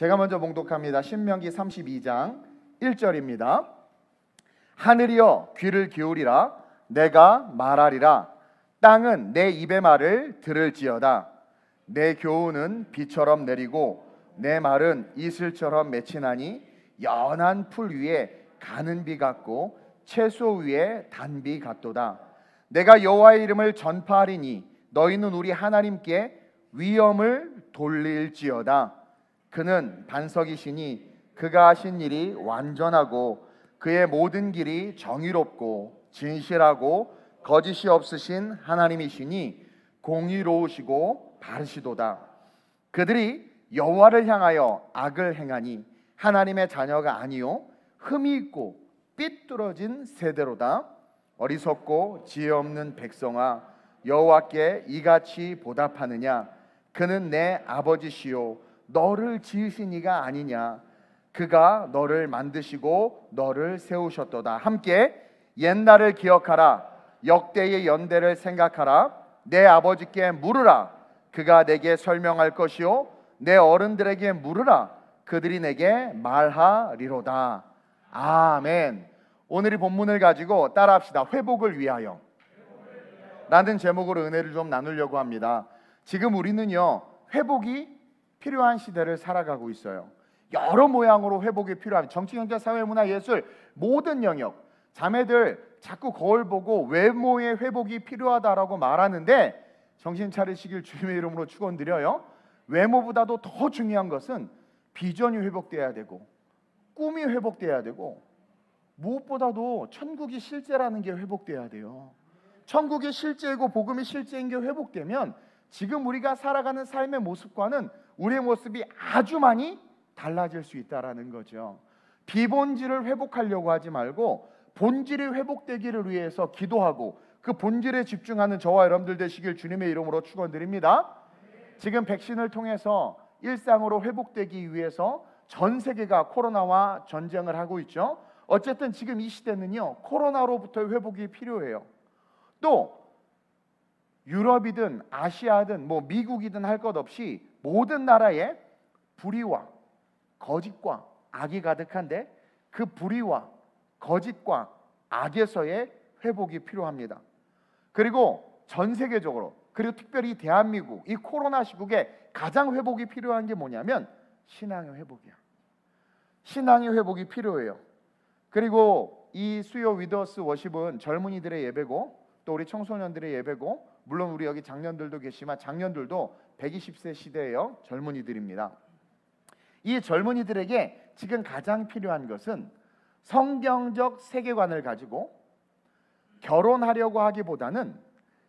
제가 먼저 봉독합니다. 신명기 32장 1절입니다. 하늘이여 귀를 기울이라. 내가 말하리라. 땅은 내 입의 말을 들을지어다. 내 교훈은 비처럼 내리고 내 말은 이슬처럼 맺히나니 연한 풀 위에 가는 비 같고 채소 위에 단비 같도다. 내가 여호와의 이름을 전파하리니 너희는 우리 하나님께 위엄을 돌릴지어다 그는 반석이시니 그가 하신 일이 완전하고 그의 모든 길이 정의롭고 진실하고 거짓이 없으신 하나님이시니 공의로우시고 바르시도다. 그들이 여호와를 향하여 악을 행하니 하나님의 자녀가 아니요 흠이 있고 삐뚤어진 세대로다. 어리석고 지혜 없는 백성아 여호와께 이같이 보답하느냐 그는 내 아버지시요 너를 지으신 이가 아니냐. 그가 너를 만드시고 너를 세우셨도다. 함께 옛날을 기억하라. 역대의 연대를 생각하라. 내 아버지께 물으라. 그가 내게 설명할 것이요. 내 어른들에게 물으라. 그들이 내게 말하리로다. 아멘. 오늘 이 본문을 가지고 따라합시다. 회복을 위하여. 라는 제목으로 은혜를 좀 나누려고 합니다. 지금 우리는요 회복이 필요한 시대를 살아가고 있어요. 여러 모양으로 회복이 필요한 정치, 경제, 사회, 문화, 예술 모든 영역. 자매들 자꾸 거울 보고 외모의 회복이 필요하다라고 말하는데 정신 차리시길 주님의 이름으로 축원드려요. 외모보다도 더 중요한 것은 비전이 회복돼야 되고 꿈이 회복돼야 되고 무엇보다도 천국이 실제라는 게 회복돼야 돼요. 천국이 실제이고 복음이 실제인 게 회복되면 지금 우리가 살아가는 삶의 모습과는 우리의 모습이 아주 많이 달라질 수 있다라는 거죠. 비본질을 회복하려고 하지 말고 본질이 회복되기를 위해서 기도하고 그 본질에 집중하는 저와 여러분들 되시길 주님의 이름으로 축원드립니다. 지금 백신을 통해서 일상으로 회복되기 위해서 전 세계가 코로나와 전쟁을 하고 있죠. 어쨌든 지금 이 시대는요 코로나로부터 회복이 필요해요. 또 유럽이든 아시아든 뭐 미국이든 할 것 없이 모든 나라에 불의와 거짓과 악이 가득한데 그 불의와 거짓과 악에서의 회복이 필요합니다. 그리고 전 세계적으로 그리고 특별히 대한민국 이 코로나 시국에 가장 회복이 필요한 게 뭐냐면 신앙의 회복이야. 신앙의 회복이 필요해요. 그리고 이 수요 위더스 워십은 젊은이들의 예배고 또 우리 청소년들의 예배고 물론 우리 여기 장년들도 계시지만 장년들도 120세 시대예요. 젊은이들입니다. 이 젊은이들에게 지금 가장 필요한 것은 성경적 세계관을 가지고 결혼하려고 하기보다는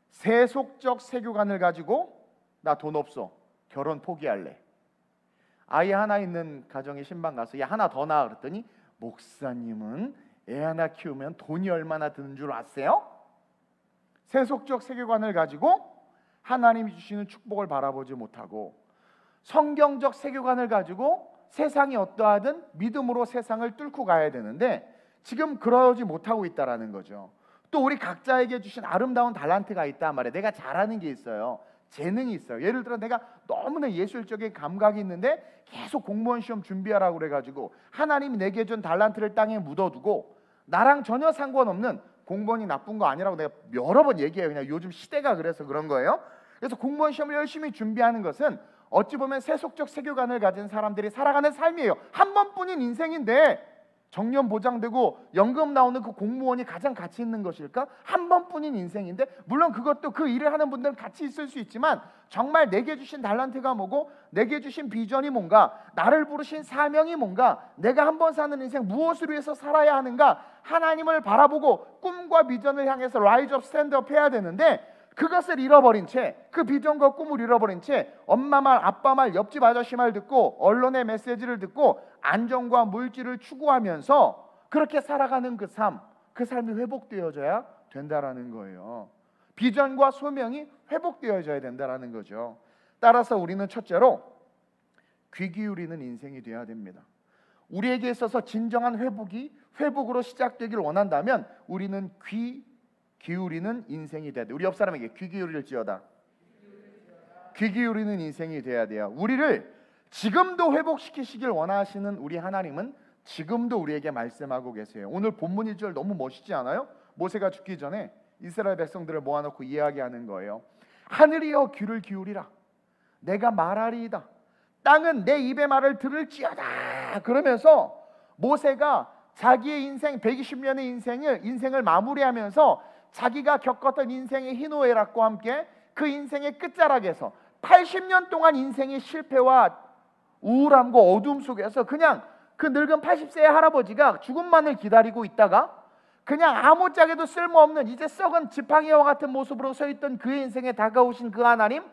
세속적 세계관을 가지고 나 돈 없어 결혼 포기할래 아이 하나 있는 가정에 신방 가서 야 하나 더 낳아 그랬더니 목사님은 애 하나 키우면 돈이 얼마나 드는 줄 아세요? 세속적 세계관을 가지고 하나님이 주시는 축복을 바라보지 못하고 성경적 세계관을 가지고 세상이 어떠하든 믿음으로 세상을 뚫고 가야 되는데 지금 그러지 못하고 있다라는 거죠. 또 우리 각자에게 주신 아름다운 달란트가 있단 말이에요. 내가 잘하는 게 있어요. 재능이 있어요. 예를 들어 내가 너무나 예술적인 감각이 있는데 계속 공무원 시험 준비하라고 그래가지고 하나님이 내게 준 달란트를 땅에 묻어두고 나랑 전혀 상관없는 공무원이 나쁜 거 아니라고 내가 여러 번 얘기해요. 그냥 요즘 시대가 그래서 그런 거예요. 그래서 공무원 시험을 열심히 준비하는 것은 어찌 보면 세속적 세계관을 가진 사람들이 살아가는 삶이에요. 한 번뿐인 인생인데 정년 보장되고 연금 나오는 그 공무원이 가장 가치 있는 것일까? 한 번뿐인 인생인데 물론 그것도 그 일을 하는 분들은 가치 있을 수 있지만 정말 내게 주신 달란트가 뭐고 내게 주신 비전이 뭔가 나를 부르신 사명이 뭔가 내가 한 번 사는 인생 무엇을 위해서 살아야 하는가 하나님을 바라보고 꿈과 비전을 향해서 rise up stand up 해야 되는데 그것을 잃어버린 채 그 비전과 꿈을 잃어버린 채 엄마 말 아빠 말 옆집 아저씨 말 듣고 언론의 메시지를 듣고 안정과 물질을 추구하면서 그렇게 살아가는 그 삶, 그 삶이 회복되어져야 된다라는 거예요. 비전과 소명이 회복되어져야 된다라는 거죠. 따라서 우리는 첫째로 귀 기울이는 인생이 되어야 됩니다. 우리에게 있어서 진정한 회복이 회복으로 시작되길 원한다면 우리는 귀 기울이는 인생이 돼야 돼. 우리 옆 사람에게 귀 기울일지어다. 귀 기울이는 인생이 돼야 돼요. 우리를 지금도 회복시키시길 원하시는 우리 하나님은 지금도 우리에게 말씀하고 계세요. 오늘 본문 1절 너무 멋있지 않아요? 모세가 죽기 전에 이스라엘 백성들을 모아놓고 이야기하는 거예요. 하늘이여 귀를 기울이라. 내가 말하리이다. 땅은 내 입의 말을 들을지어다. 그러면서 모세가 자기의 인생 120년의 인생을 인생을 마무리하면서 자기가 겪었던 인생의 희노애락과 함께 그 인생의 끝자락에서 80년 동안 인생의 실패와 우울함과 어둠 속에서 그냥 그 늙은 80세의 할아버지가 죽음만을 기다리고 있다가 그냥 아무짝에도 쓸모없는 이제 썩은 지팡이와 같은 모습으로 서 있던 그의 인생에 다가오신 그 하나님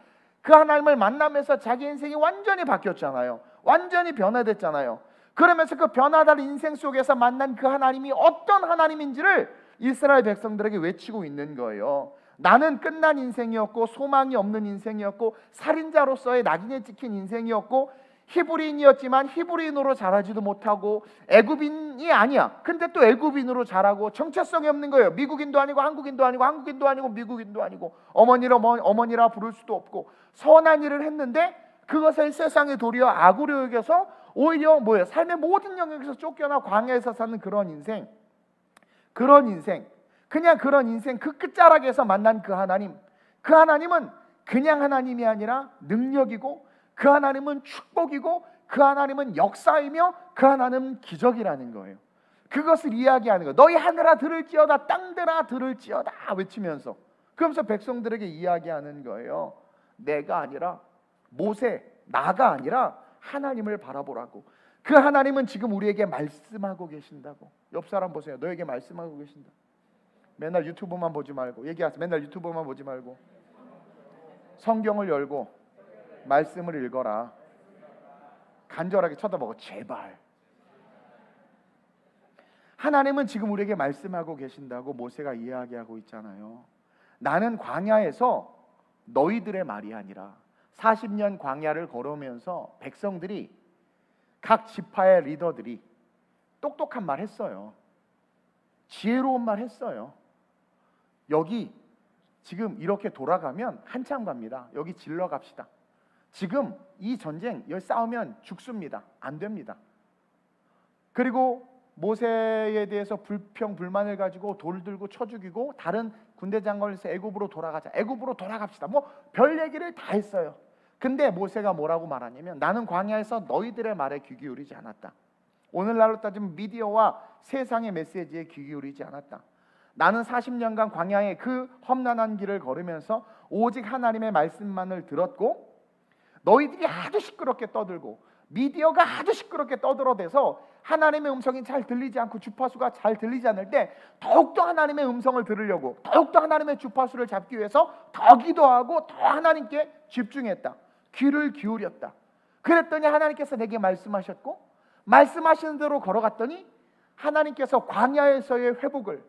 그 하나님을 만나면서 자기 인생이 완전히 바뀌었잖아요. 완전히 변화됐잖아요. 그러면서 그 변화된 인생 속에서 만난 그 하나님이 어떤 하나님인지를 이스라엘 백성들에게 외치고 있는 거예요. 나는 끝난 인생이었고 소망이 없는 인생이었고 살인자로서의 낙인에 찍힌 인생이었고 히브리인이었지만 히브리인으로 자라지도 못하고 애굽인이 아니야. 근데 또 애굽인으로 자라고 정체성이 없는 거예요. 미국인도 아니고 한국인도 아니고 한국인도 아니고 미국인도 아니고 어머니라 어머니라 부를 수도 없고 선한 일을 했는데 그것을 세상의 도리어 악으로 여겨서 오히려 뭐예요? 삶의 모든 영역에서 쫓겨나 광야에서 사는 그런 인생. 그런 인생. 그냥 그런 인생 그 끝자락에서 만난 그 하나님. 그 하나님은 그냥 하나님이 아니라 능력이고 그 하나님은 축복이고 그 하나님은 역사이며 그 하나님은 기적이라는 거예요. 그것을 이야기하는 거예요. 너희 하늘아 들을지어다 땅들아 들을지어다 외치면서 그러면서 백성들에게 이야기하는 거예요. 내가 아니라 모세 나가 아니라 하나님을 바라보라고. 그 하나님은 지금 우리에게 말씀하고 계신다고. 옆 사람 보세요. 너에게 말씀하고 계신다. 맨날 유튜브만 보지 말고 얘기하세요. 맨날 유튜브만 보지 말고 성경을 열고 말씀을 읽어라. 간절하게 쳐다보고 제발. 하나님은 지금 우리에게 말씀하고 계신다고 모세가 이야기하고 있잖아요. 나는 광야에서 너희들의 말이 아니라 40년 광야를 걸으면서 백성들이 각 지파의 리더들이 똑똑한 말 했어요. 지혜로운 말 했어요. 여기 지금 이렇게 돌아가면 한참 갑니다. 여기 질러 갑시다. 지금 이 전쟁 여기 싸우면 죽습니다. 안 됩니다. 그리고 모세에 대해서 불평 불만을 가지고 돌 들고 쳐 죽이고 다른 군대 장관에서 애굽으로 돌아가자. 애굽으로 돌아갑시다. 뭐 별 얘기를 다 했어요. 근데 모세가 뭐라고 말하냐면 나는 광야에서 너희들의 말에 귀 기울이지 않았다. 오늘날로 따지면 미디어와 세상의 메시지에 귀 기울이지 않았다. 나는 40년간 광야의 그 험난한 길을 걸으면서 오직 하나님의 말씀만을 들었고 너희들이 아주 시끄럽게 떠들고 미디어가 아주 시끄럽게 떠들어대서 하나님의 음성이 잘 들리지 않고 주파수가 잘 들리지 않을 때 더욱더 하나님의 음성을 들으려고 더욱더 하나님의 주파수를 잡기 위해서 더 기도하고 더 하나님께 집중했다. 귀를 기울였다. 그랬더니 하나님께서 내게 말씀하셨고 말씀하시는 대로 걸어갔더니 하나님께서 광야에서의 회복을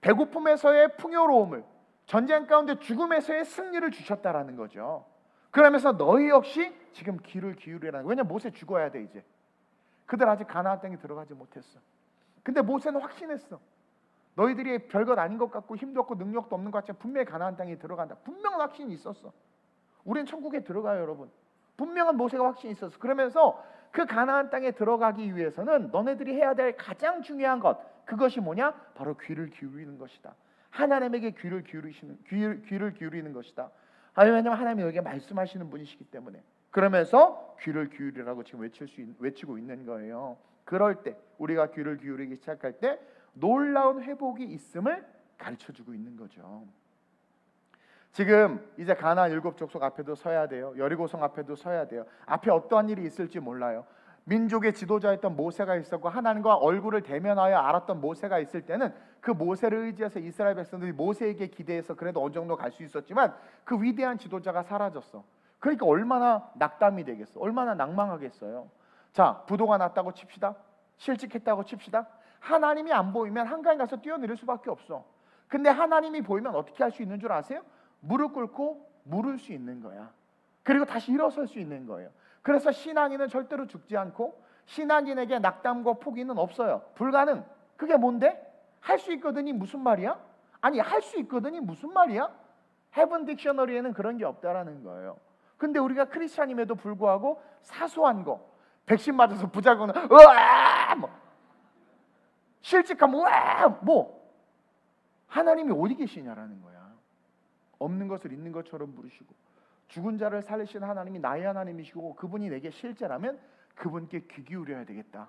배고픔에서의 풍요로움을 전쟁 가운데 죽음에서의 승리를 주셨다라는 거죠. 그러면서 너희 역시 지금 귀를 기울이라는 거예요. 왜냐 모세 죽어야 돼 이제. 그들 아직 가나안 땅에 들어가지 못했어. 근데 모세는 확신했어. 너희들이 별것 아닌 것 같고 힘도 없고 능력도 없는 것 같지만 분명히 가나안 땅에 들어간다. 분명한 확신이 있었어. 우리는 천국에 들어가요, 여러분. 분명한 모세가 확신이 있었어. 그러면서 그 가나안 땅에 들어가기 위해서는 너네들이 해야 될 가장 중요한 것 그것이 뭐냐? 바로 귀를 기울이는 것이다. 하나님에게 귀를 기울이시는 귀를, 귀를 기울이는 것이다. 아니 왜냐면 하나님이 여기에 말씀하시는 분이시기 때문에 그러면서 귀를 기울이라고 지금 외칠 수 있, 외치고 있는 거예요. 그럴 때 우리가 귀를 기울이기 시작할 때 놀라운 회복이 있음을 가르쳐 주고 있는 거죠. 지금 이제 가나 일곱 족속 앞에도 서야 돼요. 여리고성 앞에도 서야 돼요. 앞에 어떠한 일이 있을지 몰라요. 민족의 지도자였던 모세가 있었고 하나님과 얼굴을 대면하여 알았던 모세가 있을 때는 그 모세를 의지해서 이스라엘 백성들이 모세에게 기대해서 그래도 어느 정도 갈 수 있었지만 그 위대한 지도자가 사라졌어. 그러니까 얼마나 낙담이 되겠어. 얼마나 낭망하겠어요. 자, 부도가 났다고 칩시다. 실직했다고 칩시다. 하나님이 안 보이면 한가에 가서 뛰어내릴 수밖에 없어. 근데 하나님이 보이면 어떻게 할 수 있는 줄 아세요? 무릎 꿇고 물을 수 있는 거야. 그리고 다시 일어설 수 있는 거예요. 그래서 신앙인은 절대로 죽지 않고 신앙인에게 낙담과 포기는 없어요. 불가능. 그게 뭔데? 할 수 있거든이 무슨 말이야? 아니 할 수 있거든이 무슨 말이야? 헤븐 딕셔너리에는 그런 게 없다라는 거예요. 근데 우리가 크리스찬임에도 불구하고 사소한 거 백신 맞아서 부작용은 으아 뭐 실직하면 으아 뭐 하나님이 어디 계시냐라는 거야. 없는 것을 있는 것처럼 부르시고 죽은 자를 살리신 하나님이 나의 하나님이시고 그분이 내게 실제라면 그분께 귀 기울여야 되겠다.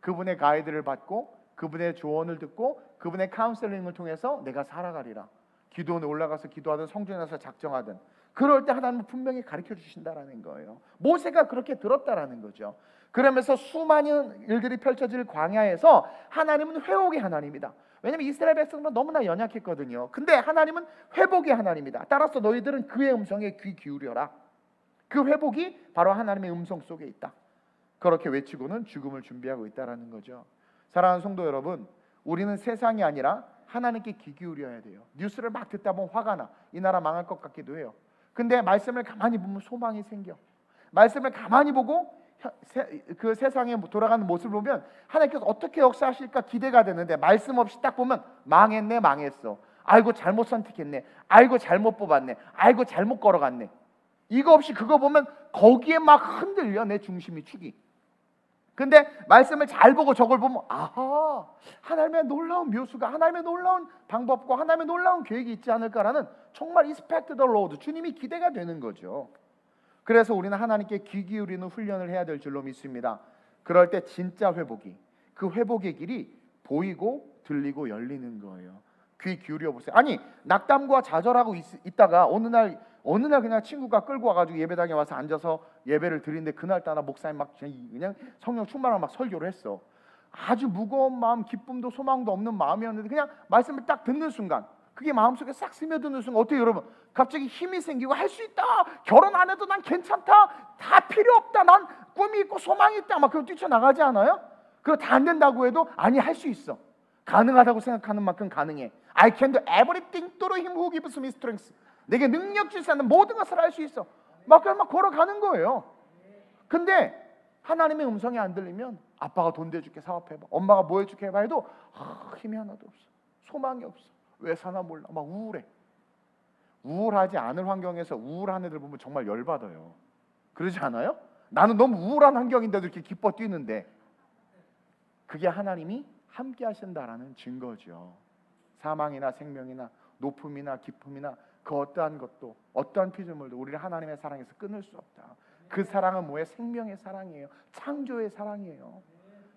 그분의 가이드를 받고 그분의 조언을 듣고 그분의 카운셀링을 통해서 내가 살아가리라. 기도원에 올라가서 기도하든 성전에 서 작정하든 그럴 때 하나님은 분명히 가르쳐 주신다라는 거예요. 모세가 그렇게 들었다라는 거죠. 그러면서 수많은 일들이 펼쳐질 광야에서 하나님은 회복의 하나님이다. 왜냐하면 이스라엘 백성들은 너무나 연약했거든요. 근데 하나님은 회복의 하나님이다. 따라서 너희들은 그의 음성에 귀 기울여라. 그 회복이 바로 하나님의 음성 속에 있다. 그렇게 외치고는 죽음을 준비하고 있다라는 거죠. 사랑하는 성도 여러분, 우리는 세상이 아니라 하나님께 귀 기울여야 돼요. 뉴스를 막 듣다 보면 화가 나. 이 나라 망할 것 같기도 해요. 근데 말씀을 가만히 보면 소망이 생겨. 말씀을 가만히 보고 그 세상에 돌아가는 모습을 보면 하나님께서 어떻게 역사하실까 기대가 되는데 말씀 없이 딱 보면 망했네 망했어. 아이고 잘못 선택했네. 아이고 잘못 뽑았네. 아이고 잘못 걸어갔네. 이거 없이 그거 보면 거기에 막 흔들려 내 중심이 축이. 근데 말씀을 잘 보고 저걸 보면 아하 하나님의 놀라운 묘수가 하나님의 놀라운 방법과 하나님의 놀라운 계획이 있지 않을까라는 정말 expect the Lord 주님이 기대가 되는 거죠. 그래서 우리는 하나님께 귀 기울이는 훈련을 해야 될 줄로 믿습니다. 그럴 때 진짜 회복이 그 회복의 길이 보이고 들리고 열리는 거예요. 귀 기울여 보세요. 아니 낙담과 좌절하고 있, 다가 어느 날 어느 날 그냥 친구가 끌고 와가지고 예배당에 와서 앉아서 예배를 드리는데 그날 따라 목사님 막 그냥 성령 충만하고 막 설교를 했어. 아주 무거운 마음, 기쁨도 소망도 없는 마음이었는데 그냥 말씀을 딱 듣는 순간 그게 마음속에 싹 스며드는 순간 어때요 여러분? 갑자기 힘이 생기고 할 수 있다. 결혼 안 해도 난 괜찮다. 다 필요 없다. 난 꿈이 있고 소망이 있다. 막 그럼 뛰쳐나가지 않아요? 그거 다 안 된다고 해도 아니 할 수 있어. 가능하다고 생각하는 만큼 가능해. I can do everything through him who gives me strength. 내게 능력 주시 는 모든 것을 할 수 있어. 막 그냥 막 걸어가는 거예요. 근데 하나님의 음성이 안 들리면 아빠가 돈 대줄게 사업해봐. 엄마가 뭐 해줄게 해봐 해도 아, 힘이 하나도 없어. 소망이 없어. 왜 사나 몰라. 막 우울해. 우울하지 않을 환경에서 우울한 애들 보면 정말 열받아요. 그러지 않아요? 나는 너무 우울한 환경인데도 이렇게 기뻐 뛰는데 그게 하나님이 함께 하신다라는 증거죠. 사망이나 생명이나 높음이나 기쁨이나 그 어떠한 것도 어떠한 피조물도 우리를 하나님의 사랑에서 끊을 수 없다. 그 사랑은 뭐예요? 생명의 사랑이에요. 창조의 사랑이에요.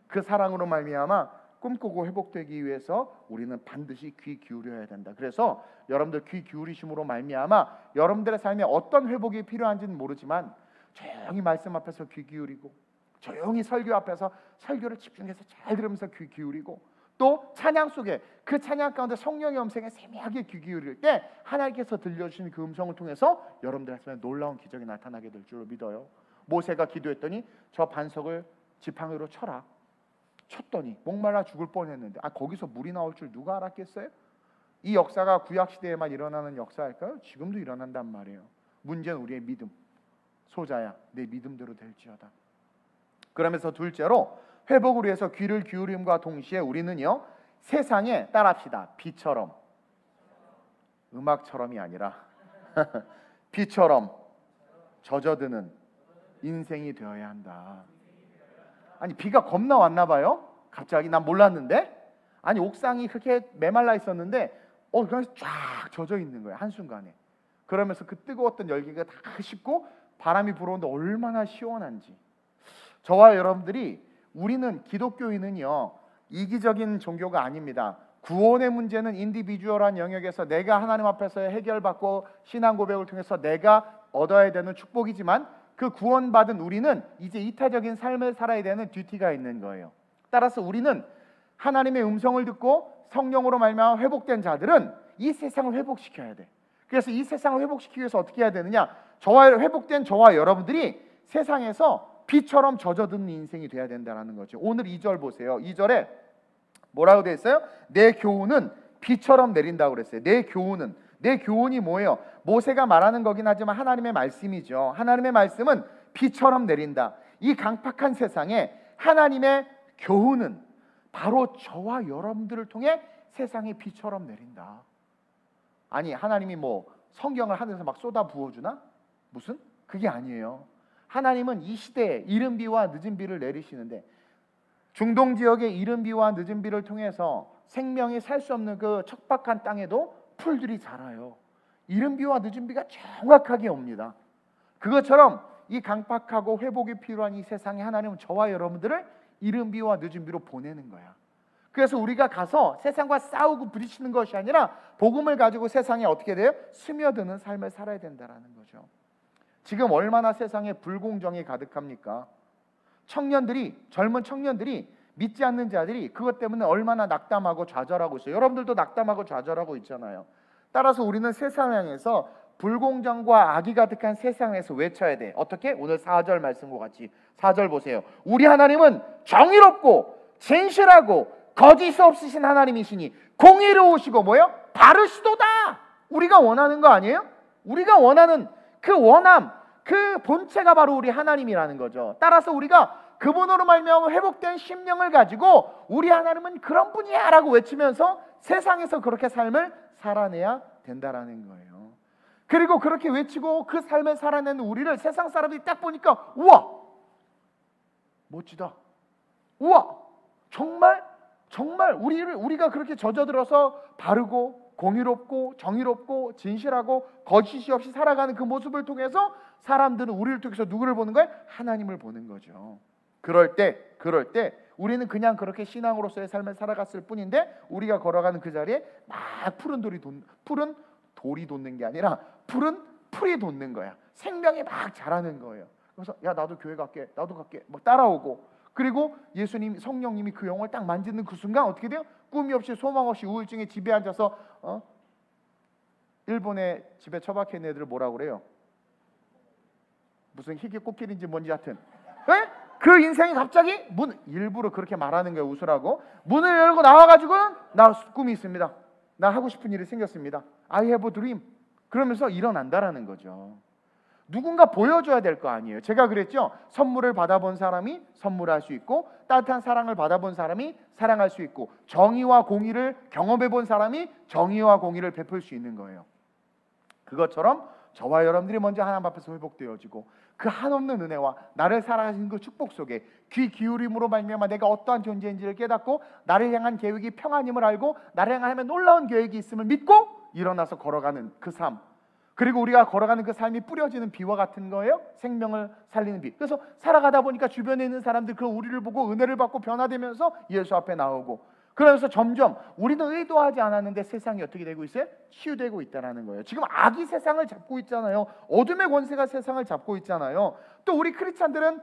그 사랑으로 말미암아 꿈꾸고 회복되기 위해서 우리는 반드시 귀 기울여야 된다. 그래서 여러분들 귀 기울이심으로 말미암아 여러분들의 삶에 어떤 회복이 필요한지는 모르지만 조용히 말씀 앞에서 귀 기울이고 조용히 설교 앞에서 설교를 집중해서 잘 들으면서 귀 기울이고 또 찬양 속에 그 찬양 가운데 성령의 음성에 세미하게 귀 기울일 때 하나님께서 들려주신 그 음성을 통해서 여러분들 삶에 놀라운 기적이 나타나게 될 줄로 믿어요. 모세가 기도했더니 저 반석을 지팡이로 쳐라. 쳤더니 목말라 죽을 뻔했는데 아 거기서 물이 나올 줄 누가 알았겠어요? 이 역사가 구약 시대에만 일어나는 역사일까요? 지금도 일어난단 말이에요. 문제는 우리의 믿음. 소자야, 내 믿음대로 될지어다. 그러면서 둘째로 회복을 위해서 귀를 기울임과 동시에 우리는요 세상에 따라합시다 비처럼 음악처럼이 아니라 비처럼 젖어드는 인생이 되어야 한다. 아니 비가 겁나 왔나 봐요. 갑자기 난 몰랐는데 아니 옥상이 그렇게 메말라 있었는데 어 그냥 쫙 젖어 있는 거예요 한 순간에. 그러면서 그 뜨거웠던 열기가 다 식고 바람이 불어오는데 얼마나 시원한지. 저와 여러분들이 우리는 기독교인은요 이기적인 종교가 아닙니다. 구원의 문제는 인디비주얼한 영역에서 내가 하나님 앞에서 해결받고 신앙 고백을 통해서 내가 얻어야 되는 축복이지만 그 구원받은 우리는 이제 이타적인 삶을 살아야 되는 듀티가 있는 거예요. 따라서 우리는 하나님의 음성을 듣고 성령으로 말미암아 회복된 자들은 이 세상을 회복시켜야 돼. 그래서 이 세상을 회복시키기 위해서 어떻게 해야 되느냐? 저와 회복된 저와 여러분들이 세상에서 비처럼 젖어든 인생이 돼야 된다는 거죠. 오늘 2절 보세요. 2절에 뭐라고 되어 있어요? 내 교훈은 비처럼 내린다고 그랬어요. 내 교훈은 내 교훈이 뭐예요? 모세가 말하는 거긴 하지만 하나님의 말씀이죠. 하나님의 말씀은 비처럼 내린다. 이 강팍한 세상에 하나님의 교훈은 바로 저와 여러분들을 통해 세상에 비처럼 내린다. 아니 하나님이 뭐 성경을 하늘에서 막 쏟아 부어주나? 무슨 그게 아니에요. 하나님은 이 시대에 이른 비와 늦은 비를 내리시는데 중동 지역의 이른 비와 늦은 비를 통해서 생명이 살 수 없는 그 척박한 땅에도 풀들이 자라요. 이른 비와 늦은 비가 정확하게 옵니다. 그것처럼 이 강팍하고 회복이 필요한 이 세상에 하나님은 저와 여러분들을 이른 비와 늦은 비로 보내는 거야. 그래서 우리가 가서 세상과 싸우고 부딪히는 것이 아니라 복음을 가지고 세상에 어떻게 돼요? 스며드는 삶을 살아야 된다라는 거죠. 지금 얼마나 세상에 불공정이 가득합니까? 청년들이 젊은 청년들이 믿지 않는 자들이 그것 때문에 얼마나 낙담하고 좌절하고 있어요. 여러분들도 낙담하고 좌절하고 있잖아요. 따라서 우리는 세상 향해서 불공정과 악이 가득한 세상에서 외쳐야 돼. 어떻게? 오늘 4절 말씀과 같이 4절 보세요. 우리 하나님은 정의롭고 진실하고 거짓 없으신 하나님이시니 공의로우시고 뭐요? 바르시도다. 우리가 원하는 거 아니에요? 우리가 원하는 그 원함, 그 본체가 바로 우리 하나님이라는 거죠. 따라서 우리가 그분으로 말미암아 회복된 심령을 가지고 우리 하나님은 그런 분이야라고 외치면서 세상에서 그렇게 삶을 살아내야 된다라는 거예요. 그리고 그렇게 외치고 그 삶을 살아내는 우리를 세상 사람들이 딱 보니까 우와 멋지다. 우와 정말 정말 우리를 우리가 그렇게 젖어들어서 바르고 공의롭고 정의롭고 진실하고 거짓이 없이 살아가는 그 모습을 통해서 사람들은 우리를 통해서 누구를 보는 거예요? 하나님을 보는 거죠. 그럴 때 그럴 때 우리는 그냥 그렇게 신앙으로서의 삶을 살아갔을 뿐인데 우리가 걸어가는 그 자리에 막 푸른 돌이 돈 푸른 돌이 돋는 게 아니라 푸른 풀이 돋는 거야. 생명이 막 자라는 거예요. 그래서 야 나도 교회 갈게, 나도 갈게, 막 따라오고 그리고 예수님 성령님이 그 영을 딱 만지는 그 순간 어떻게 돼요? 꿈이 없이 소망 없이 우울증에 집에 앉아서 어? 일본에 집에 처박혀 있는 애들 뭐라 그래요? 무슨 희귀 꽃길인지 뭔지 하여튼 에? 그 인생이 갑자기 문 일부러 그렇게 말하는 거예요 웃으라고 문을 열고 나와 가지고는 나 꿈이 있습니다 나 하고 싶은 일이 생겼습니다 I have a dream 그러면서 일어난다라는 거죠 누군가 보여줘야 될 거 아니에요. 제가 그랬죠. 선물을 받아본 사람이 선물할 수 있고 따뜻한 사랑을 받아본 사람이 사랑할 수 있고 정의와 공의를 경험해 본 사람이 정의와 공의를 베풀 수 있는 거예요. 그것처럼 저와 여러분들이 먼저 하나님 앞에서 회복되어지고 그 한없는 은혜와 나를 살아가신 그 축복 속에 귀 기울임으로 말미암아 내가 어떠한 존재인지를 깨닫고 나를 향한 계획이 평안임을 알고 나를 향하면 놀라운 계획이 있음을 믿고 일어나서 걸어가는 그 삶. 그리고 우리가 걸어가는 그 삶이 뿌려지는 비와 같은 거예요. 생명을 살리는 비. 그래서 살아가다 보니까 주변에 있는 사람들 그 우리를 보고 은혜를 받고 변화되면서 예수 앞에 나오고 그러면서 점점 우리는 의도하지 않았는데 세상이 어떻게 되고 있어요? 치유되고 있다라는 거예요. 지금 악이 세상을 잡고 있잖아요. 어둠의 권세가 세상을 잡고 있잖아요. 또 우리 크리스찬들은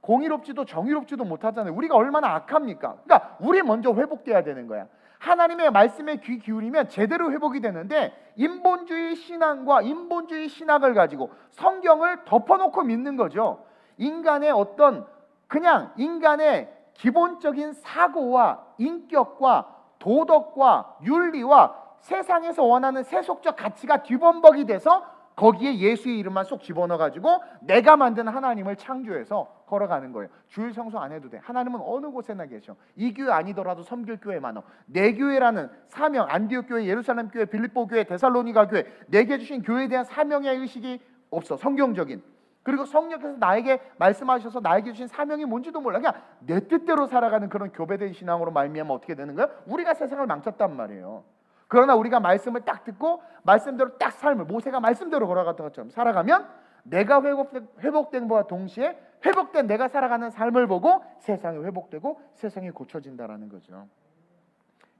공의롭지도 정의롭지도 못하잖아요. 우리가 얼마나 악합니까? 그러니까 우리 먼저 회복돼야 되는 거야. 하나님의 말씀에 귀 기울이면 제대로 회복이 되는데 인본주의 신앙과 인본주의 신학을 가지고 성경을 덮어놓고 믿는 거죠. 인간의 어떤 그냥 인간의 기본적인 사고와 인격과 도덕과 윤리와 세상에서 원하는 세속적 가치가 뒤범벅이 돼서 거기에 예수의 이름만 쏙 집어넣어 가지고 내가 만든 하나님을 창조해서 걸어가는 거예요. 주일 성소 안 해도 돼. 하나님은 어느 곳에나 계셔. 이 교회 아니더라도 섬길 교회 많어. 내 교회라는 사명, 안디옥 교회, 예루살렘 교회, 빌립보 교회, 데살로니가 교회, 내게 주신 교회에 대한 사명의 의식이 없어. 성경적인. 그리고 성령께서 나에게 말씀하셔서 나에게 주신 사명이 뭔지도 몰라. 그냥 내 뜻대로 살아가는 그런 교배된 신앙으로 말미암아 어떻게 되는 거야? 우리가 세상을 망쳤단 말이에요. 그러나 우리가 말씀을 딱 듣고 말씀대로 딱 삶을 모세가 말씀대로 걸어갔던 것처럼 살아가면 내가 회복된, 회복된 것과 동시에 회복된 내가 살아가는 삶을 보고 세상이 회복되고 세상이 고쳐진다라는 거죠.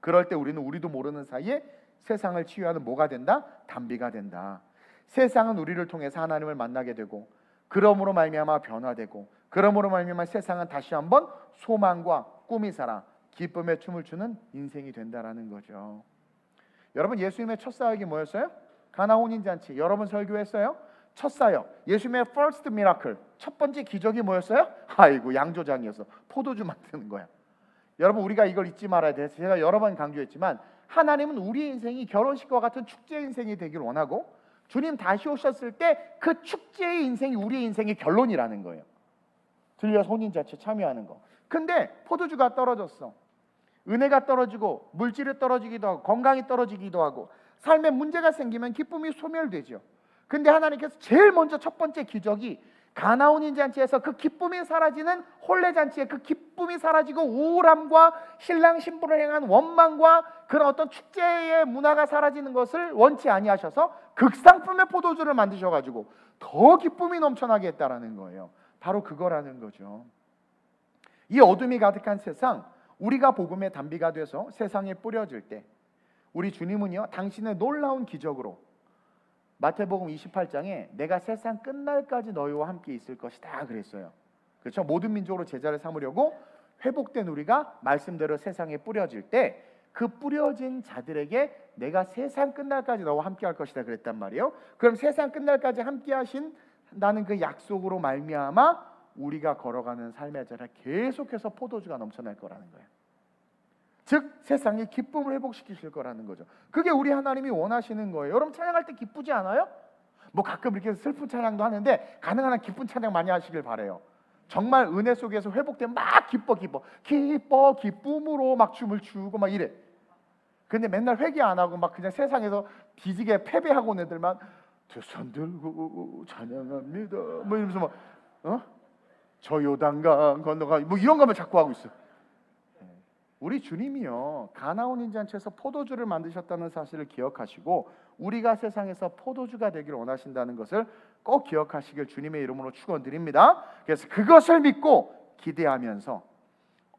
그럴 때 우리는 우리도 모르는 사이에 세상을 치유하는 뭐가 된다? 담비가 된다. 세상은 우리를 통해서 하나님을 만나게 되고 그러므로 말미암아 변화되고 그러므로 말미암아 세상은 다시 한번 소망과 꿈이 살아 기쁨의 춤을 추는 인생이 된다라는 거죠. 여러분 예수님의 첫 사역이 뭐였어요? 가나 혼인 잔치. 여러분 설교했어요? 첫 사역. 예수님의 first miracle. 첫 번째 기적이 뭐였어요? 아이고 양조장이어서 포도주 만드는 거야. 여러분 우리가 이걸 잊지 말아야 돼. 제가 여러 번 강조했지만 하나님은 우리 인생이 결혼식과 같은 축제 인생이 되길 원하고 주님 다시 오셨을 때 그 축제의 인생이 우리의 인생의 결론이라는 거예요. 들려 혼인 자체 참여하는 거. 근데 포도주가 떨어졌어. 은혜가 떨어지고 물질이 떨어지기도 하고 건강이 떨어지기도 하고 삶에 문제가 생기면 기쁨이 소멸되죠. 근데 하나님께서 제일 먼저 첫 번째 기적이 가나온인 잔치에서 그 기쁨이 사라지는 혼례 잔치에 그 기쁨이 사라지고 우울함과 신랑 신부를 향한 원망과 그런 어떤 축제의 문화가 사라지는 것을 원치 아니하셔서 극상품의 포도주를 만드셔 가지고 더 기쁨이 넘쳐나게 했다라는 거예요. 바로 그거라는 거죠. 이 어둠이 가득한 세상 우리가 복음의 단비가 돼서 세상에 뿌려질 때 우리 주님은요 당신의 놀라운 기적으로 마태복음 28장에 내가 세상 끝날까지 너희와 함께 있을 것이다 그랬어요. 그렇죠? 모든 민족으로 제자를 삼으려고 회복된 우리가 말씀대로 세상에 뿌려질 때 그 뿌려진 자들에게 내가 세상 끝날까지 너와 함께 할 것이다 그랬단 말이에요. 그럼 세상 끝날까지 함께 하신 나는 그 약속으로 말미암아 우리가 걸어가는 삶의 자리에 계속해서 포도주가 넘쳐날 거라는 거예요. 즉 세상의 기쁨을 회복시키실 거라는 거죠. 그게 우리 하나님이 원하시는 거예요. 여러분 찬양할 때 기쁘지 않아요? 뭐 가끔 이렇게 슬픈 찬양도 하는데 가능한 한 기쁜 찬양 많이 하시길 바래요. 정말 은혜 속에서 회복되면 막 기뻐 기뻐 기뻐 기쁨으로 막 춤을 추고 막 이래. 근데 맨날 회개 안 하고 막 그냥 세상에서 뒤지게 패배하고 온 애들만 두 손 들고 찬양합니다. 뭐 이러면서 막 어? 저 요단강 건너가 뭐 이런 거만 자꾸 하고 있어. 우리 주님이요 가나온 인잔치에서 포도주를 만드셨다는 사실을 기억하시고 우리가 세상에서 포도주가 되기를 원하신다는 것을 꼭 기억하시길 주님의 이름으로 축원드립니다. 그래서 그것을 믿고 기대하면서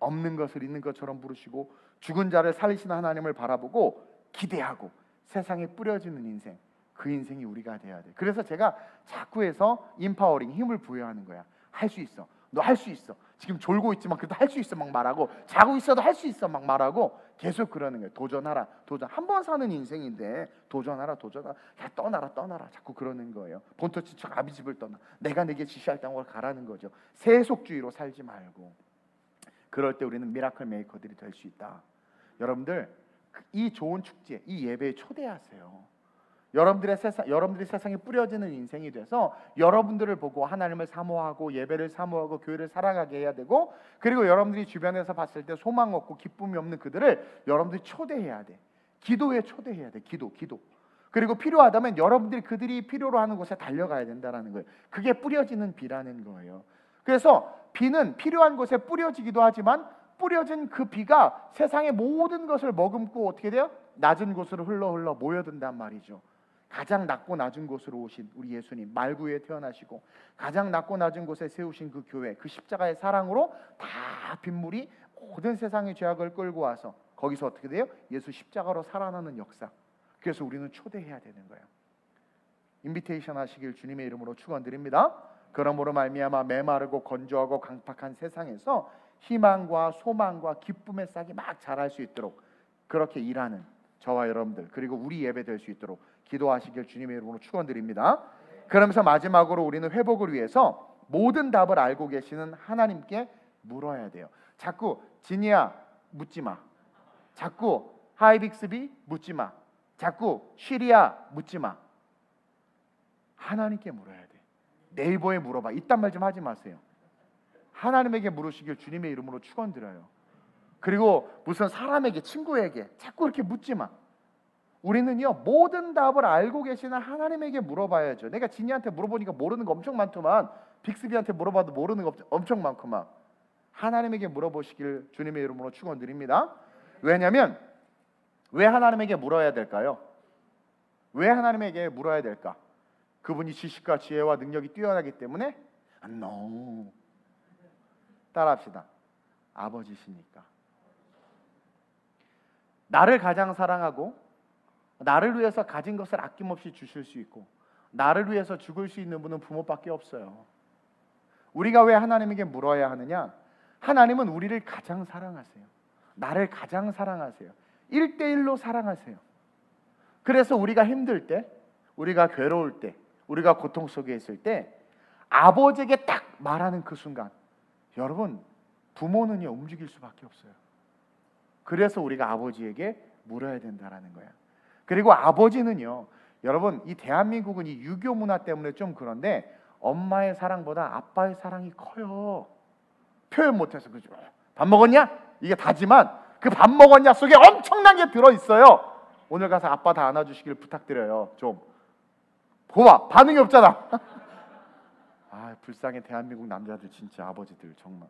없는 것을 있는 것처럼 부르시고 죽은 자를 살리시는 하나님을 바라보고 기대하고 세상에 뿌려지는 인생 그 인생이 우리가 돼야 돼. 그래서 제가 자꾸 해서 인파워링 힘을 부여하는 거야. 할 수 있어. 너 할 수 있어. 지금 졸고 있지만 그래도 할 수 있어 막 말하고 자고 있어도 할 수 있어 막 말하고 계속 그러는 거예요. 도전하라, 도전. 한 번 사는 인생인데 도전하라, 도전하라. 야 떠나라, 떠나라. 자꾸 그러는 거예요. 본토 친척 아비 집을 떠나. 내가 네게 지시할 땅으로 가라는 거죠. 세속주의로 살지 말고. 그럴 때 우리는 miracle maker들이 될 수 있다. 여러분들 이 좋은 축제, 이 예배에 초대하세요. 여러분들의 세상, 여러분들이 세상에 뿌려지는 인생이 돼서 여러분들을 보고 하나님을 사모하고 예배를 사모하고 교회를 사랑하게 해야 되고 그리고 여러분들이 주변에서 봤을 때 소망 없고 기쁨이 없는 그들을 여러분들이 초대해야 돼. 기도에 초대해야 돼. 기도, 기도. 그리고 필요하다면 여러분들이 그들이 필요로 하는 곳에 달려가야 된다라는 거예요. 그게 뿌려지는 비라는 거예요. 그래서 비는 필요한 곳에 뿌려지기도 하지만 뿌려진 그 비가 세상의 모든 것을 머금고 어떻게 돼요? 낮은 곳으로 흘러 흘러 모여든단 말이죠. 가장 낮고 낮은 곳으로 오신 우리 예수님 말구에 태어나시고 가장 낮고 낮은 곳에 세우신 그 교회 그 십자가의 사랑으로 다 빗물이 모든 세상의 죄악을 끌고 와서 거기서 어떻게 돼요? 예수 십자가로 살아나는 역사. 그래서 우리는 초대해야 되는 거예요. 인비테이션 하시길 주님의 이름으로 축원드립니다. 그러므로 말미암아 메마르고 건조하고 강팍한 세상에서 희망과 소망과 기쁨의 싹이 막 자랄 수 있도록 그렇게 일하는 저와 여러분들 그리고 우리 예배 될 수 있도록 기도하시길 주님의 이름으로 축원드립니다. 그러면서 마지막으로 우리는 회복을 위해서 모든 답을 알고 계시는 하나님께 물어야 돼요. 자꾸 진이야 묻지 마. 자꾸 하이빅스비 묻지 마. 자꾸 쉬리야 묻지 마. 하나님께 물어야 돼. 네이버에 물어봐. 이딴 말 좀 하지 마세요. 하나님에게 물으시길 주님의 이름으로 축원드려요. 그리고 무슨 사람에게 친구에게 자꾸 이렇게 묻지 마. 우리는요 모든 답을 알고 계시는 하나님에게 물어봐야죠. 내가 진이한테 물어보니까 모르는 거 엄청 많더만 빅스비한테 물어봐도 모르는 거 엄청 많구만. 하나님에게 물어보시길 주님의 이름으로 축원드립니다. 왜냐하면 왜 하나님에게 물어야 될까요? 왜 하나님에게 물어야 될까? 그분이 지식과 지혜와 능력이 뛰어나기 때문에 no. 따라합시다. 아버지시니까. 나를 가장 사랑하고 나를 위해서 가진 것을 아낌없이 주실 수 있고 나를 위해서 죽을 수 있는 분은 부모밖에 없어요. 우리가 왜 하나님에게 물어야 하느냐? 하나님은 우리를 가장 사랑하세요. 나를 가장 사랑하세요. 1대1로 사랑하세요. 그래서 우리가 힘들 때, 우리가 괴로울 때, 우리가 고통 속에 있을 때 아버지에게 딱 말하는 그 순간 여러분 부모는요 움직일 수밖에 없어요. 그래서 우리가 아버지에게 물어야 된다라는 거야. 그리고 아버지는요, 여러분 이 대한민국은 이 유교 문화 때문에 좀 그런데 엄마의 사랑보다 아빠의 사랑이 커요. 표현 못해서 그죠? 밥 먹었냐? 이게 다지만 그 밥 먹었냐 속에 엄청난 게 들어 있어요. 오늘 가서 아빠 다 안아주시길 부탁드려요. 좀 봐봐 반응이 없잖아. 아 불쌍해 대한민국 남자들 진짜 아버지들 정말.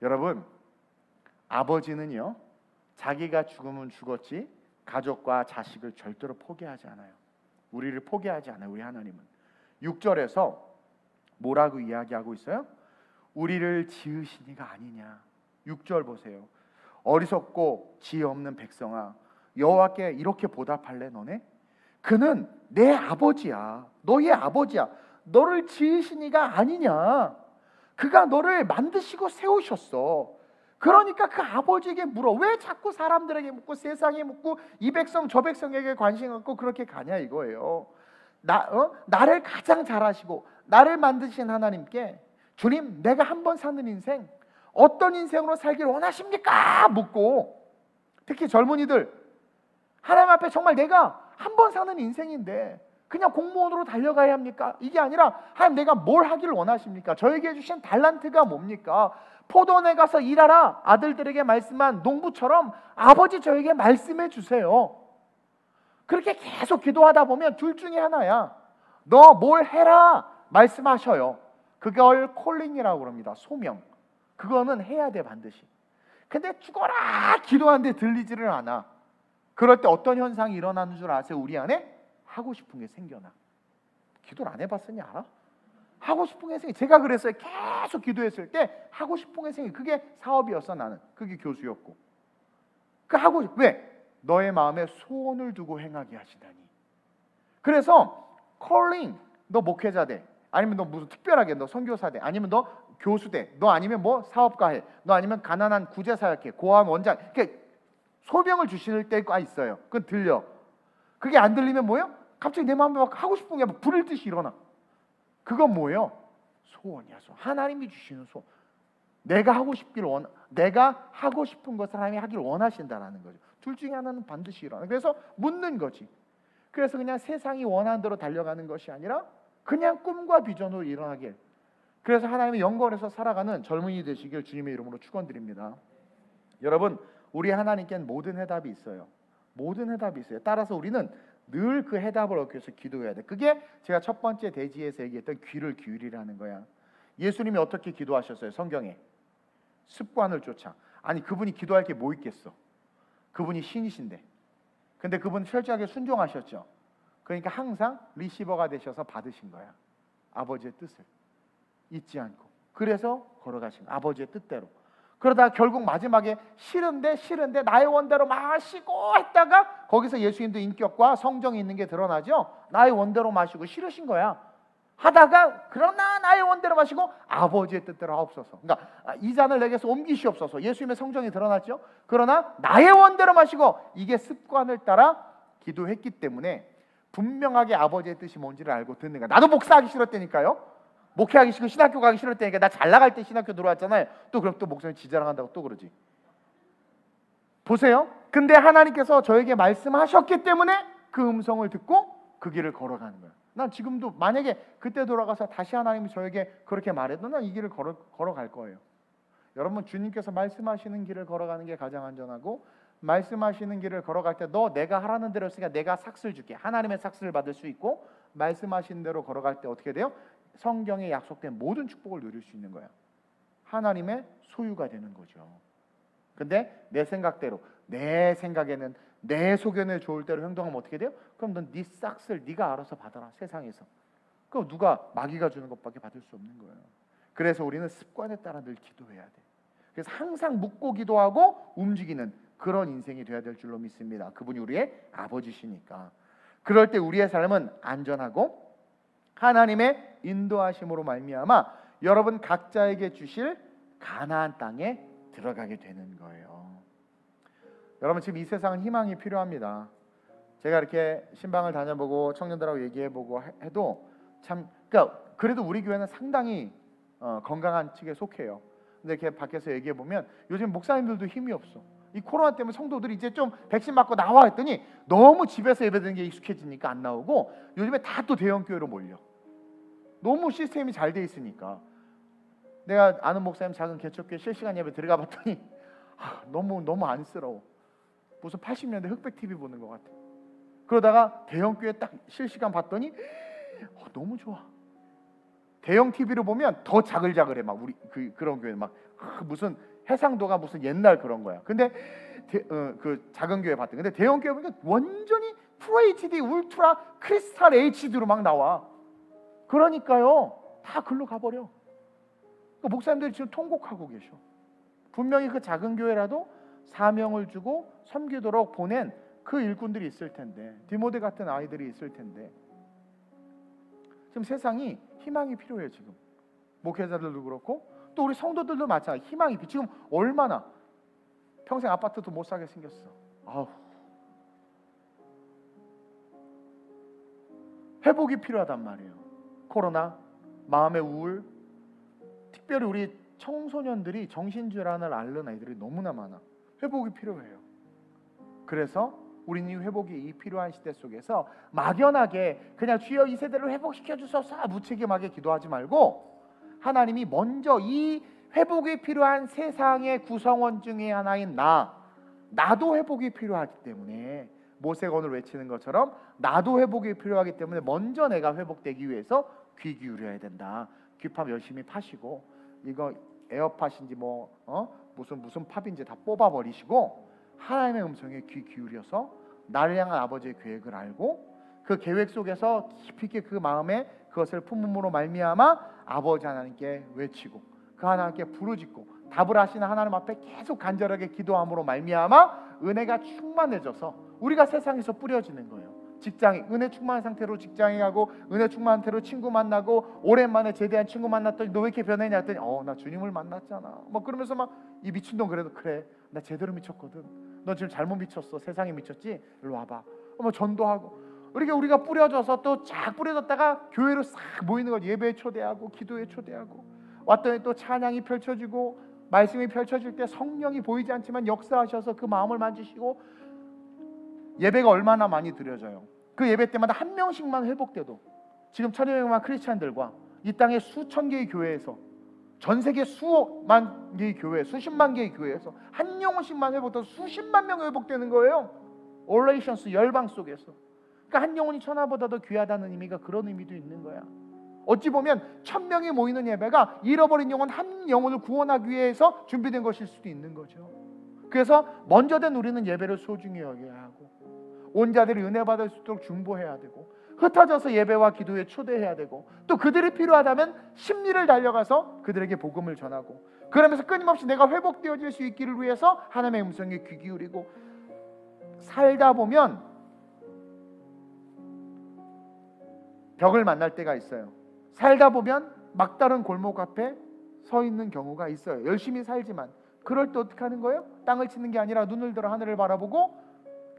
여러분 아버지는요 자기가 죽으면 죽었지 가족과 자식을 절대로 포기하지 않아요. 우리를 포기하지 않아요. 우리 하나님은 6절에서 뭐라고 이야기하고 있어요? 우리를 지으신 이가 아니냐. 6절 보세요. 어리석고 지혜 없는 백성아 여호와께 이렇게 보답할래 너네? 그는 내 아버지야. 너의 아버지야. 너를 지으신 이가 아니냐. 그가 너를 만드시고 세우셨어. 그러니까 그 아버지에게 물어. 왜 자꾸 사람들에게 묻고 세상에 묻고 이 백성 저 백성에게 관심 갖고 그렇게 가냐 이거예요. 나 어? 나를 가장 잘하시고 나를 만드신 하나님께 주님 내가 한 번 사는 인생 어떤 인생으로 살길 원하십니까? 묻고 특히 젊은이들 하나님 앞에 정말 내가 한 번 사는 인생인데 그냥 공무원으로 달려가야 합니까? 이게 아니라 하나님 내가 뭘 하길 원하십니까? 저에게 주신 달란트가 뭡니까? 포도원에 가서 일하라 아들들에게 말씀한 농부처럼 아버지 저에게 말씀해 주세요. 그렇게 계속 기도하다 보면 둘 중에 하나야. 너 뭘 해라 말씀하셔요. 그걸 콜링이라고 그럽니다. 소명. 그거는 해야 돼 반드시. 근데 죽어라 기도하는데 들리지를 않아. 그럴 때 어떤 현상이 일어나는 줄 아세요? 우리 안에 하고 싶은 게 생겨나. 기도를 안 해봤으니 알아? 하고 싶은 게 생겨. 제가 그랬어요. 계속 기도했을 때 하고 싶은 게 생겨. 그게 사업이었어 나는. 그게 교수였고. 그 하고 왜? 너의 마음에 소원을 두고 행하게 하시다니. 그래서 컬링 너 목회자 돼. 아니면 너 무슨 특별하게 너 선교사 돼. 아니면 너 교수 돼. 너 아니면 뭐 사업가 해. 너 아니면 가난한 구제 사역해. 고아원 원장. 이렇게 소명을 주실 때가 있어요. 그건 들려. 그게 안 들리면 뭐예요? 갑자기 내 마음에 막 하고 싶은 게 막 불을 듯이 일어나. 그건 뭐예요? 소원이야. 소원. 하나님이 주시는 소원. 내가 하고 싶기를 원, 내가 하고 싶은 것을 하나님이 하기를 원하신다라는 거죠. 둘 중에 하나는 반드시 일어나. 그래서 묻는 거지. 그래서 그냥 세상이 원하는 대로 달려가는 것이 아니라 그냥 꿈과 비전으로 일어나길. 그래서 하나님의 영광에서 살아가는 젊은이 되시길 주님의 이름으로 축원드립니다. 여러분, 우리 하나님께는 모든 해답이 있어요. 모든 해답이 있어요. 따라서 우리는 늘 그 해답을 얻기 위해서 기도해야 돼. 그게 제가 첫 번째 대지에서 얘기했던 귀를 기울이라는 거야. 예수님이 어떻게 기도하셨어요? 성경에 습관을 쫓아. 아니 그분이 기도할 게 뭐 있겠어? 그분이 신이신데. 근데 그분 철저하게 순종하셨죠. 그러니까 항상 리시버가 되셔서 받으신 거야. 아버지의 뜻을 잊지 않고. 그래서 걸어가신 거야. 아버지의 뜻대로. 그러다 결국 마지막에 싫은데 싫은데 나의 원대로 마시고 했다가 거기서 예수님도 인격과 성정이 있는 게 드러나죠. 나의 원대로 마시고 싫으신 거야. 하다가 그러나 나의 원대로 마시고 아버지의 뜻대로 하옵소서. 그러니까 이 잔을 내게서 옮기시옵소서. 예수님의 성정이 드러났죠. 그러나 나의 원대로 마시고 이게 습관을 따라 기도했기 때문에 분명하게 아버지의 뜻이 뭔지를 알고 듣는 거야. 나도 목사하기 싫었다니까요. 목회하기 싫고 신학교 가기 싫었다니까 나 잘 나갈 때 신학교 들어왔잖아요. 또 그럼 또 목사님 지자랑한다고 또 그러지. 보세요. 근데 하나님께서 저에게 말씀하셨기 때문에 그 음성을 듣고 그 길을 걸어가는 거예요. 난 지금도 만약에 그때 돌아가서 다시 하나님이 저에게 그렇게 말해도 난 이 길을 걸어, 걸어갈 거예요. 여러분 주님께서 말씀하시는 길을 걸어가는 게 가장 안전하고 말씀하시는 길을 걸어갈 때 너 내가 하라는 대로 했으니까 내가 삭스를 줄게. 하나님의 삭스를 받을 수 있고 말씀하신 대로 걸어갈 때 어떻게 돼요? 성경에 약속된 모든 축복을 누릴 수 있는 거야. 하나님의 소유가 되는 거죠. 근데 내 생각대로 내 생각에는 내 소견에 좋을 대로 행동하면 어떻게 돼요? 그럼 넌 네 싹스를 네가 알아서 받아라 세상에서. 그럼 누가 마귀가 주는 것밖에 받을 수 없는 거예요. 그래서 우리는 습관에 따라 늘 기도해야 돼. 그래서 항상 묵고 기도하고 움직이는 그런 인생이 되어야 될 줄로 믿습니다. 그분이 우리의 아버지시니까. 그럴 때 우리의 삶은 안전하고 하나님의 인도하심으로 말미암아 여러분 각자에게 주실 가나안 땅에 들어가게 되는 거예요. 여러분 지금 이 세상은 희망이 필요합니다. 제가 이렇게 신방을 다녀보고 청년들하고 얘기해보고 해도 참 그러니까 그래도 우리 교회는 상당히 어, 건강한 측에 속해요. 근데 이렇게 밖에서 얘기해 보면 요즘 목사님들도 힘이 없어. 이 코로나 때문에 성도들이 이제 좀 백신 맞고 나와 했더니 너무 집에서 예배드리는 게 익숙해지니까 안 나오고 요즘에 다 또 대형 교회로 몰려. 너무 시스템이 잘 돼 있으니까. 내가 아는 목사님 작은 개척교회 실시간 예배 들어가 봤더니 아, 너무 너무 안쓰러워. 무슨 80년대 흑백 TV 보는 것 같아. 그러다가 대형 교회 딱 실시간 봤더니 어, 너무 좋아. 대형 TV로 보면 더 자글자글해 막 우리 그 그런 교회 막 무슨 해상도가 무슨 옛날 그런 거야. 근데 대, 어, 그 작은 교회 봤대. 근데 대형 교회 보니까 완전히 FHD 울트라 크리스탈 HD로 막 나와. 그러니까요. 다 글로 가버려. 그 목사님들이 지금 통곡하고 계셔. 분명히 그 작은 교회라도 사명을 주고 섬기도록 보낸 그 일꾼들이 있을 텐데 디모데 같은 아이들이 있을 텐데 지금 세상이 희망이 필요해요 지금 목회자들도 그렇고 또 우리 성도들도 마찬가지 희망이 지금 얼마나 평생 아파트도 못 사게 생겼어 아우 회복이 필요하단 말이에요 코로나 마음의 우울 특별히 우리 청소년들이 정신질환을 앓는 아이들이 너무나 많아. 회복이 필요해요. 그래서 우리는 이 회복이 이 필요한 시대 속에서 막연하게 그냥 주여 이 세대를 회복시켜 주소서 무책임하게 기도하지 말고 하나님이 먼저 이 회복이 필요한 세상의 구성원 중에 하나인 나 나도 회복이 필요하기 때문에 모세건을 외치는 것처럼 나도 회복이 필요하기 때문에 먼저 내가 회복되기 위해서 귀 기울여야 된다. 귀팝 열심히 파시고 이거 에어팟인지 뭐 어? 무슨 무슨 팝인지 다 뽑아 버리시고 하나님의 음성에 귀 기울여서 나를 향한 아버지의 계획을 알고 그 계획 속에서 깊이 있게 그 마음에 그것을 품음으로 말미암아 아버지 하나님께 외치고 그 하나님께 부르짖고 답을 하시는 하나님 앞에 계속 간절하게 기도함으로 말미암아 은혜가 충만해져서 우리가 세상에서 뿌려지는 거예요. 직장에 은혜 충만한 상태로 직장에 가고 은혜 충만한 상태로 친구 만나고 오랜만에 제대한 친구 만났더니 너 왜 이렇게 변했냐 했더니 어 나 주님을 만났잖아. 뭐 그러면서 막 이 미친놈 그래도 그래 나 제대로 미쳤거든. 너 지금 잘못 미쳤어. 세상에 미쳤지? 일로 와봐. 뭐 전도하고. 이렇게 우리가 뿌려져서 또 쫙 뿌려졌다가 교회로 싹 모이는 거 예배에 초대하고 기도에 초대하고 왔더니 또 찬양이 펼쳐지고 말씀이 펼쳐질 때 성령이 보이지 않지만 역사하셔서 그 마음을 만지시고 예배가 얼마나 많이 드려져요. 그 예배 때마다 한 명씩만 회복돼도 지금 천여 명만 크리스찬들과 이 땅의 수천 개의 교회에서 전 세계 수억만 개의 교회, 수십만 개의 교회에서 한 영혼씩만 회복돼서 수십만 명 회복되는 거예요. All nations 열방 속에서. 그러니까 한 영혼이 천하보다 더 귀하다는 의미가 그런 의미도 있는 거야. 어찌 보면 천 명이 모이는 예배가 잃어버린 영혼 한 영혼을 구원하기 위해서 준비된 것일 수도 있는 거죠. 그래서 먼저 된 우리는 예배를 소중히 여겨야 하고 온 자들이 은혜 받을 수 있도록 중보해야 되고 흩어져서 예배와 기도에 초대해야 되고 또 그들이 필요하다면 심리를 달려가서 그들에게 복음을 전하고 그러면서 끊임없이 내가 회복되어질 수 있기를 위해서 하나님의 음성에 귀 기울이고 살다 보면 벽을 만날 때가 있어요. 살다 보면 막다른 골목 앞에 서 있는 경우가 있어요. 열심히 살지만 그럴 때 어떻게 하는 거예요? 땅을 치는 게 아니라 눈을 들어 하늘을 바라보고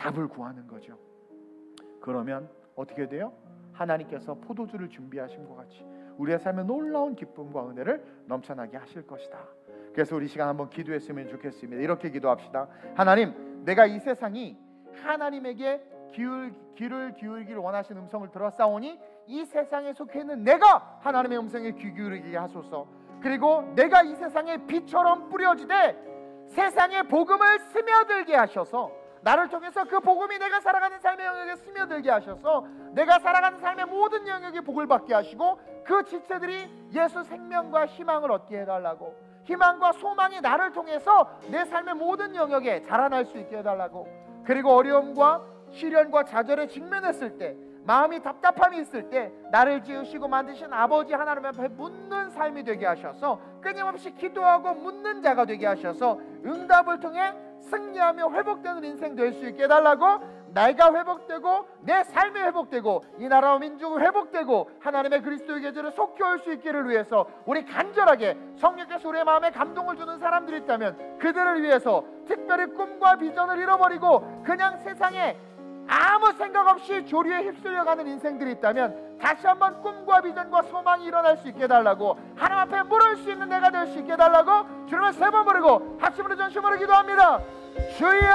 답을 구하는 거죠. 그러면 어떻게 돼요? 하나님께서 포도주를 준비하신 것 같이 우리의 삶에 놀라운 기쁨과 은혜를 넘쳐나게 하실 것이다. 그래서 우리 시간 한번 기도했으면 좋겠습니다. 이렇게 기도합시다. 하나님, 내가 이 세상이 하나님에게 기울, 귀를 기울기를 원하시는 음성을 들었사오니 이 세상에 속해 있는 내가 하나님의 음성에 귀 기울이게 하소서. 그리고 내가 이 세상에 빛처럼 뿌려지되 세상의 복음을 스며들게 하셔서 나를 통해서 그 복음이 내가 살아가는 삶의 영역에 스며들게 하셔서 내가 살아가는 삶의 모든 영역에 복을 받게 하시고 그 지체들이 예수 생명과 희망을 얻게 해달라고 희망과 소망이 나를 통해서 내 삶의 모든 영역에 자라날 수 있게 해달라고 그리고 어려움과 시련과 좌절에 직면했을 때 마음이 답답함이 있을 때 나를 지으시고 만드신 아버지 하나님 앞에 묻는 삶이 되게 하셔서 끊임없이 기도하고 묻는 자가 되게 하셔서 응답을 통해 승리하며 회복되는 인생 될 수 있게 해달라고 내가 회복되고 내 삶이 회복되고 이 나라와 민족이 회복되고 하나님의 그리스도의 계절을 속히 올 수 있기를 위해서 우리 간절하게 성령께서 우리의 마음에 감동을 주는 사람들이 있다면 그들을 위해서 특별히 꿈과 비전을 잃어버리고 그냥 세상에 아무 생각 없이 조류에 휩쓸려가는 인생들이 있다면 다시 한번 꿈과 비전과 소망이 일어날 수 있게 해달라고 하나님 앞에 물을 수 있는 내가 될 수 있게 해달라고 주님을 세 번 부르고 합심으로 전심으로 기도합니다. 주여!